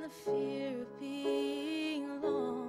the fear of being lonely.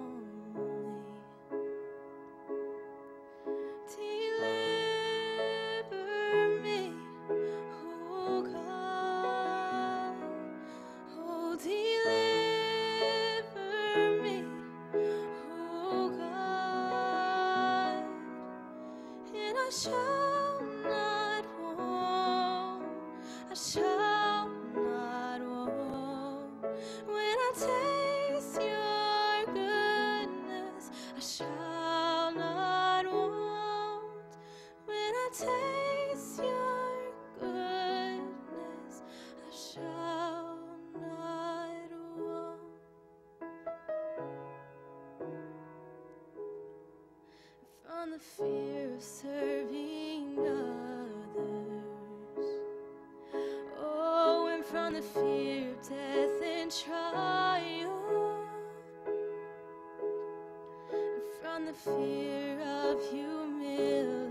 Fear of serving others. Oh, and from the fear of death and trial. And from the fear of humility.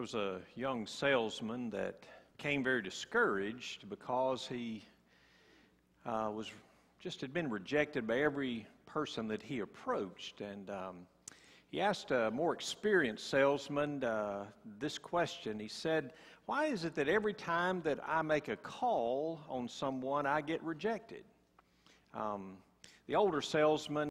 There was a young salesman that came very discouraged because he uh, was just had been rejected by every person that he approached, and um, he asked a more experienced salesman uh, this question. He said, "Why is it that every time that I make a call on someone, I get rejected?" Um, the older salesman